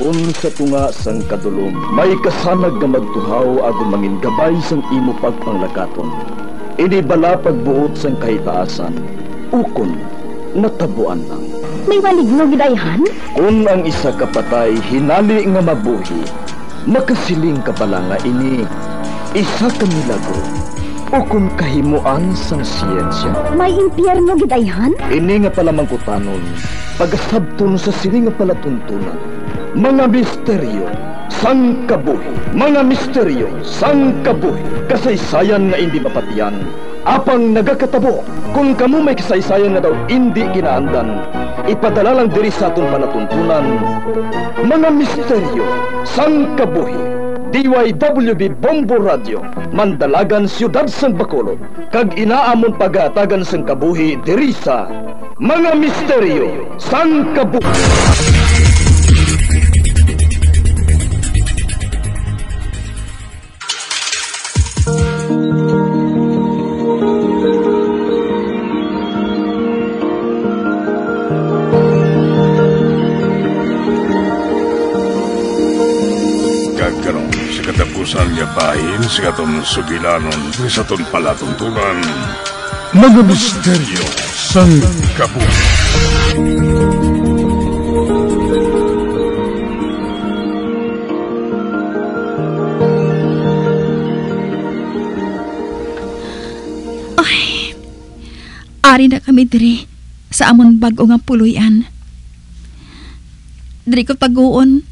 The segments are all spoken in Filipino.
Kung sa tunga sang kadulom, may kasanag nga magtuhaw agon mangin gabay sang imo pagpanglakaton. Ini bala pagbuot sang kahitaasan, ukon, natabuan lang. May maligno gidayhan? Kung ang isa ka patay hinali nga mabuhi, makasiling ka pala nga ini isa ka milagro o kung kahimuan sang siyensya. May impyerno gidayhan? Ini nga pala mangkutanon, pagasabton sa sini nga palatuntunan. Mga misteryo, sang kabuhi. Mga misteryo, sang kabuhi. Kasaysayan nga hindi mapatiyan. Apang nagakatabo, kung kamo may kasaysayan nga daw hindi ginaandan, ipadala lang diri sa atong palatuntunan. Mga misteryo, sang kabuhi. DYWB Bombo Radio, Mandalagan Siyudad San Bacolod, kag inaamon pagatagan sang kabuhi diri sa Mga Misteryo sang Kabuhi. Katapusan niya bahin sa katong sugilanon sa ton palatuntunan. Mga misteryo sang kabuhi. Ari na kami diri sa amon bago nga puluyan. Diri ko taguon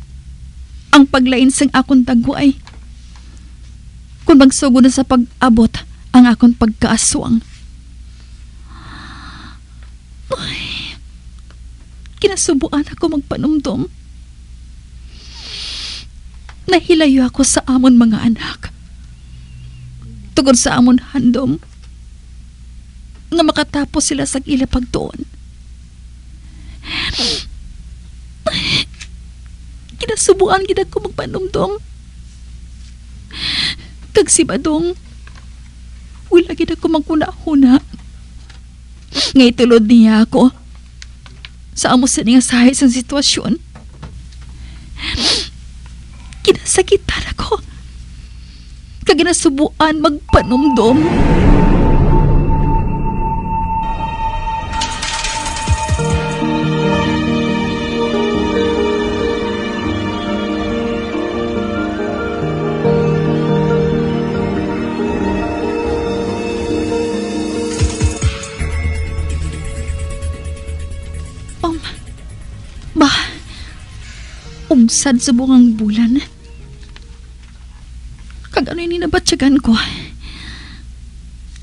ang paglain sang akong taguay. Kung magsugo na sa pag-abot ang akong pagkaaswang. Ay, kinasubuan ako magpanumdum. Nahilayo ako sa amon mga anak. Tugod sa amon handom nga makatapos sila sa ila pagtuon. Kinasubuan gid ako magpanumdum. Kag si Badong, wala gid ako magkunahuna. Nga itulod niya ako sa amo sa niya sahay sa sitwasyon. Kinasakitan ako. Kag ginasubuan magpanumdum. Um, ba, unsad sa bungang bulan. Kag ano yung ninabatsagan ko.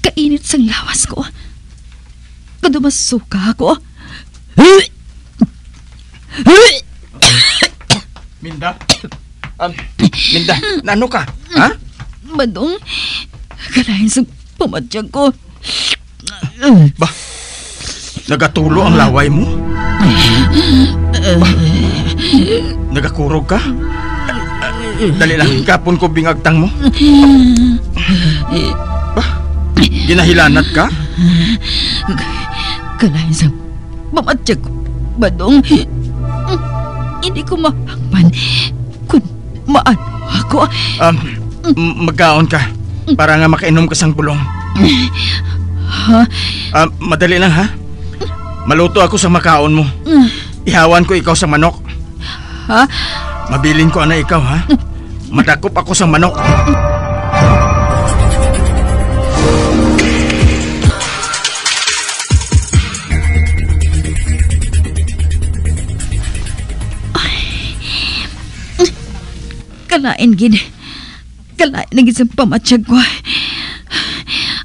Kainit sang lawas ko. Kadumasuka ako. Minda? Um, Minda, nano ka? Ha? Badong, kalahin sa pamatsyag ko. Ba, nagatulo ang laway mo? Ba, nagakurog ka? Dali lang, kapon ko bingagtang mo. Ba, ginahilanat ka? Kalahin sa pamatsyag ko. Badong, hindi ko mahangman kung maano ako. Um, magkaon ka para nga makainom ka sang bulong. Ha? Um, madali lang ha? Maluto ako sa makaon mo. Ihawan ko ikaw sa manok. Ha? Mabilin ko ana ikaw ha? Madakop ako sa manok. Kalain gid. Kalain na gid sa pamatsyag ko.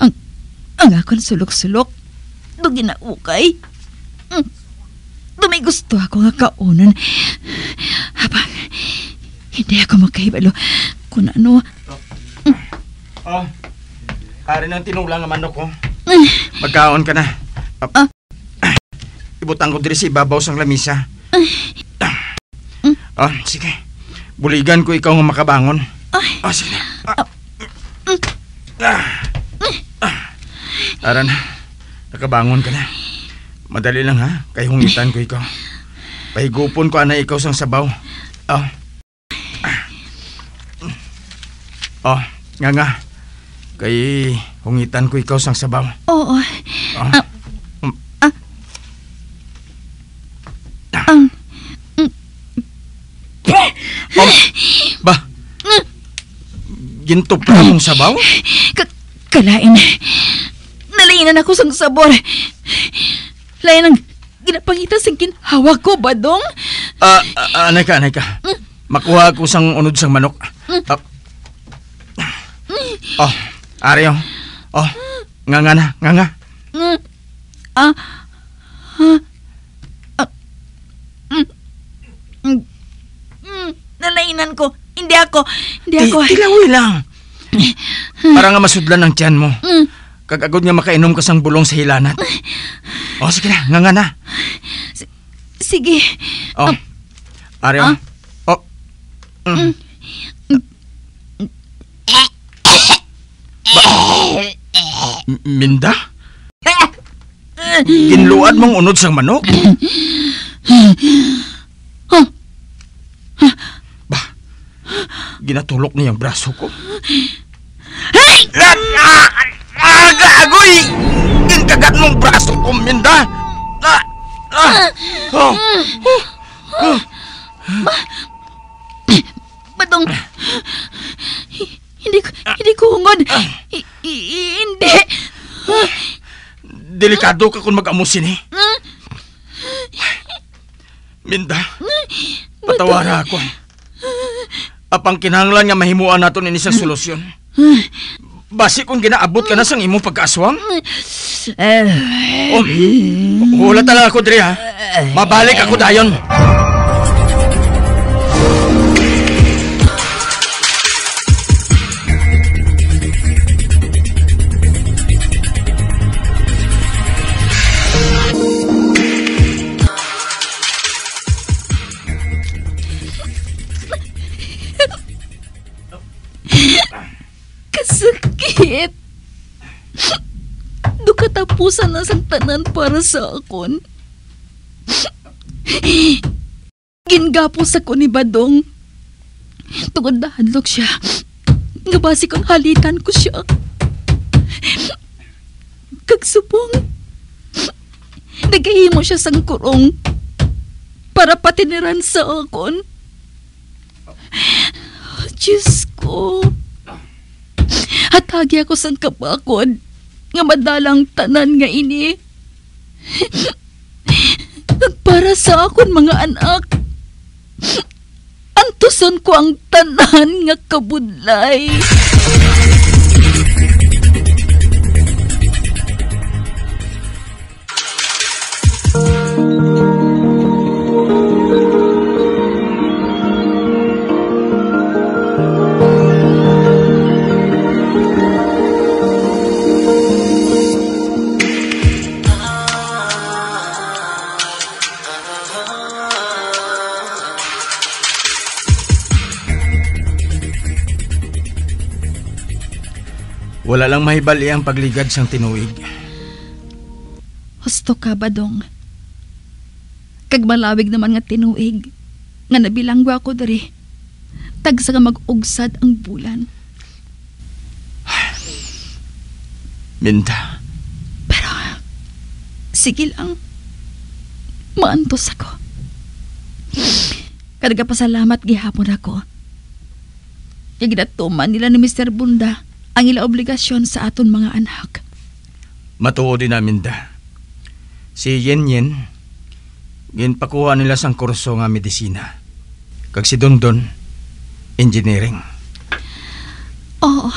Ang ang akong sulok-sulok. Dugi na ukay. Mm. Dumay gusto ako nga kaunon. Habang hindi ako makahibalo kung ano. Oh, hari ng tinulang nga manok ko. Mm. Magkaon ka na. Ah. Ibutang ko diri sa ibabaw sang lamisa. Oh, sige. Buligan ko ikaw nga makabangon. Ay. Oh, sige na. Ah. Ah. Ah. Tara na. Nakabangon ka na. Madali lang ha. Kay hungitan ko ikaw. Pahigupon ko ana ikaw sang sabaw. Oh. Oh, nga nga. Kay hungitan ko ikaw sang sabaw. Oo. Oh. Ah, Mm. ah. Ang, Oh, ba? Ginto pa mong sabaw? ka- kalain. Nalainan ako sang sabor. Lain ang ginapangita sa ginhawa ko, badong. Ah, uh, anay ka, anay ka. Makuha ko sang unod sang manok. Ah. Oh, Aryo. Oh, nga nga na, nga nga. Mm. Ah. Ah. Ah. Mm. Mm. Mm. Nalainan ko. Hindi ako. Hindi ako. tilawi lang. Para nga masudlan ang tiyan mo. Mm. Kagagod nga makainom ka sang bulong sa hilanat. Oh, sige na, nga nga na. Sige. Oh, Aryo. Ah. Oh. Mm. Ba- M- Minda? Ginluad mong unod sang manok? Bah, ginatulok niya ang braso ko. Ah, Minda! Ah, ah, oh, Badong. Hi- Hindi ko, hindi ko hungod. I- i- hindi. delikado ka kung mag-amusin eh. Minda, patawara ako. Apang kinahanglan nga mahimuan nato ni sa solusyon. Basi kung ginaabot ka na sang imong pagkaaswang? Oh, hula talaga ako, Dre, ha? Mabalik ako dayon. Do katapusan na sang tanan para sa akon. Gingapo sa ko ni Badong. Tungod na hadlok siya. Nga basi kang halitan ko siya. Kagsubong. Nagahimo siya sang kurong para patiniran sa akon. Diyos ko. Hatagi ako sang kapakod nga madalang tanan nga ini. Para sa akon mga anak. Antuson ko ang tanan nga kabudlay. Wala lang mahibali ang pagligad sang tinuig. Husto ka ba dong? Kag malawig naman nga tinuig. Nga nabilanggo ako dari. Tagsa nga mag-ugsad ang bulan. Minda, Pero, sige lang. Maantos ako. Kadaga pasalamat gihapon ako. Yung ginatuman nila ni Mr. Bunda ang ila obligasyon sa aton mga anak. matuo din na Minda. Si Yen Yen, ginpakuha nila sang kurso nga medisina. Kag si Dondon, engineering. Oo.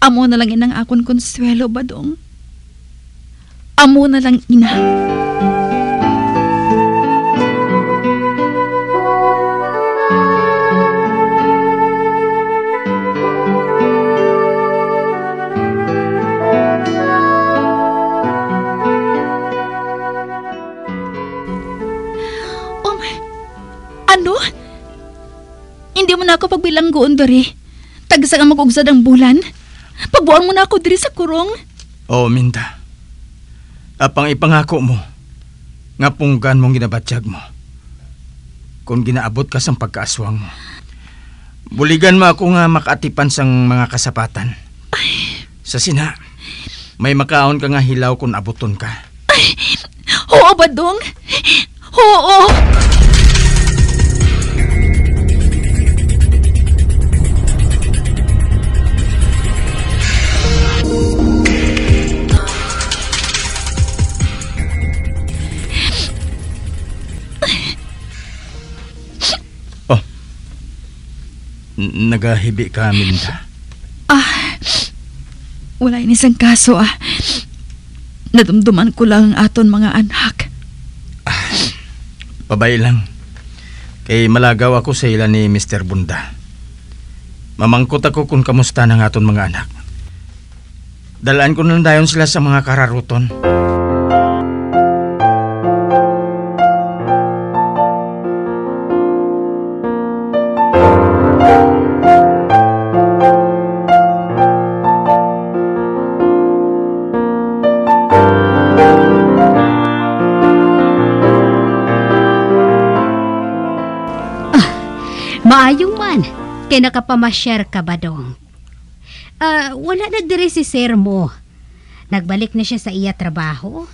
Amo na lang inang akon konsuelo ba dong? Amo na lang ina. Pagbilanggoon, Dori. Tagsa ka mag-ugsad ang bulan. Pagbuang mo na ako diri sa kurong. Oo, Minda. Apang ipangako mo, nga punggan mong ginabatyag mo. kung ginaabot ka sang pagkaaswang mo. Buligan mo ako nga makaatipan sang mga kasapatan. Sa sina, may makaon ka nga hilaw kung abuton ka. Oo, Badong? Oo! Nagahibi ka, Minda. Ah, wala ini isang kaso ah. Nadumduman ko lang ang aton mga anak. Pabay lang. Kay malagaw ako sa ila ni Mr. Bunda. Mamangkot ako kung kamusta ng aton mga anak. Dalaan ko na dayon sila sa mga kararuton. Maayong man, kay nakapamasyar ka ba dong? Ah, wala na diri si sir mo. Nagbalik na siya sa iya trabaho.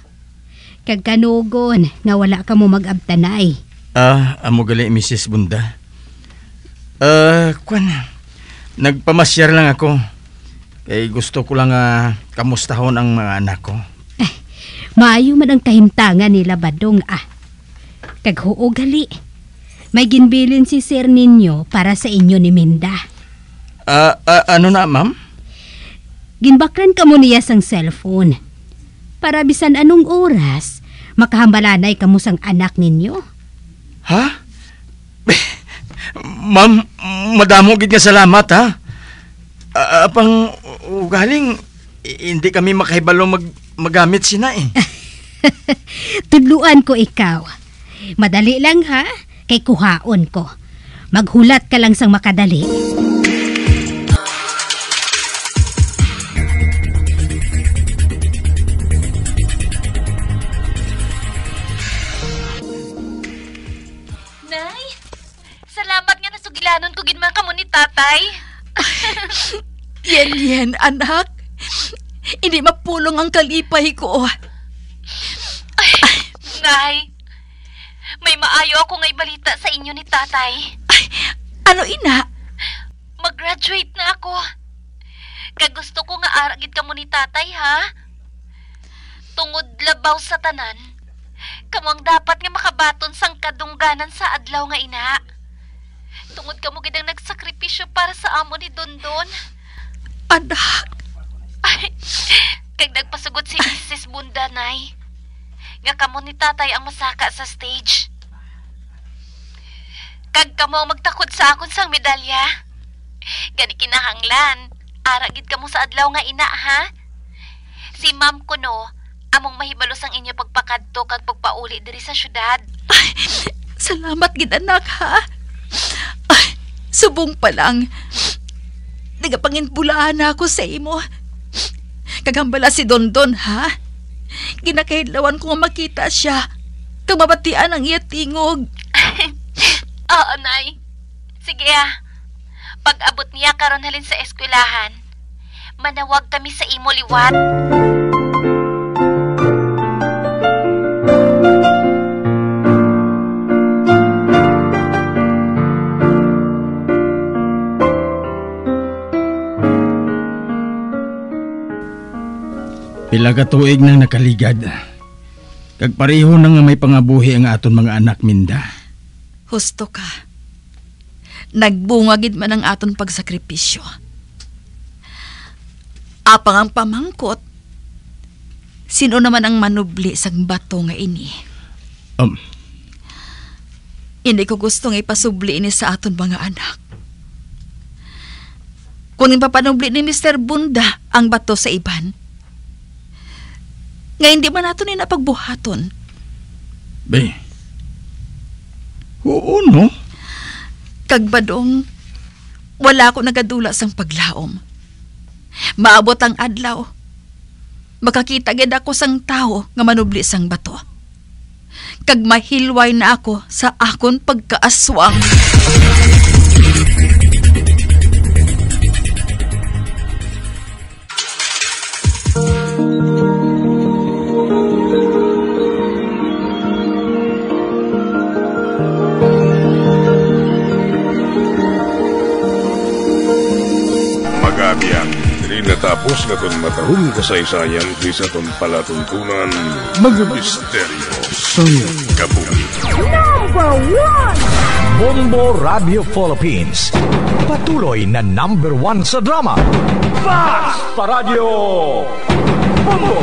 Kag kanugon nga wala ka mo mag-abtanay. Ah, amo gali Mrs. Bunda. Ah, kwan. Nagpamasyar lang ako. Kay gusto ko lang ah, kamustahon ang mga anak ko. Maayo man ang kahimtangan nila badong ah. Kag huo gali. May ginbilin si sir ninyo para sa inyo ni Minda. Ah, ah, ano na, ma'am? Ginbakran ka mo niya sang cellphone. Para bisan anong oras, makahambalanay ka mo sang anak ninyo. Ha? Ma'am, madamo gid nga salamat ha. Ah, apang ugaling hindi kami makahibalo mag magamit sina eh. Tudluan ko ikaw. Madali lang ha, kay kuhaon ko. Maghulat ka lang sang makadali. Nay, salamat nga nasugilanon ko ginman kamo ni tatay. Yan yan, anak. Hindi mapulong ang kalipay ko. Nay, may maayo ako nga ibalita sa inyo ni tatay. Ano ina? Mag-graduate na ako. Kag gusto ko nga aragid kamo ni tatay, ha? Tungod labaw sa tanan, kamang dapat nga makabaton sang kadungganan sa adlaw nga ina. Tungod kamo gid ang nagsakripisyo para sa amo ni Dondon. Anak. Ay, kag nagpasugot si Mrs. Bunda, nay. Nga kamo ni tatay ang masaka sa stage. Kag kamo magtakod sa akon sang medalya. Gani kinahanglan. Aragid kamo sa adlaw nga ina, ha? Si ma'am ko no, among mahibalos ang inyo pagpakadto kag pagpauli diri sa syudad. Salamat gid anak ha. Ay, subong pa lang. Nagapanginbulaan na ako sa imo. Kagambala si Dondon ha. Ginakahidlawan ko makita siya. Kag mabatian ang iya tingog. Oo, nay. Sige ah. Pag abot niya karon halin sa eskwelahan, manawag kami sa imo liwat. Pila ka tuig nang nakaligad. Kag pareho na nga may pangabuhi ang aton mga anak Minda. Husto ka. Nagbungagid man ang aton pagsakripisyo. Apang ang pamangkot, sino naman ang manubli sa bato nga ini? Um, Hindi ko gustong ipasubli ini sa aton mga anak. Kung ipapanubli ni Mr. Bunda ang bato sa iban, nga hindi man nato ni napagbuhaton. be. Oo no? Kagbadong, wala ko nagadula sang paglaom. Maabot ang adlaw. Makakita gid ako sang tao nga manubli sang bato. kag mahilway na ako sa akon pagkaaswang. Diri natapos na ton matahong kasaysayan sa palatuntunan, mga misteryo sa kabuhi. Bombo Radio Philippines. Patuloy na number one sa drama. Basta Radio Bombo!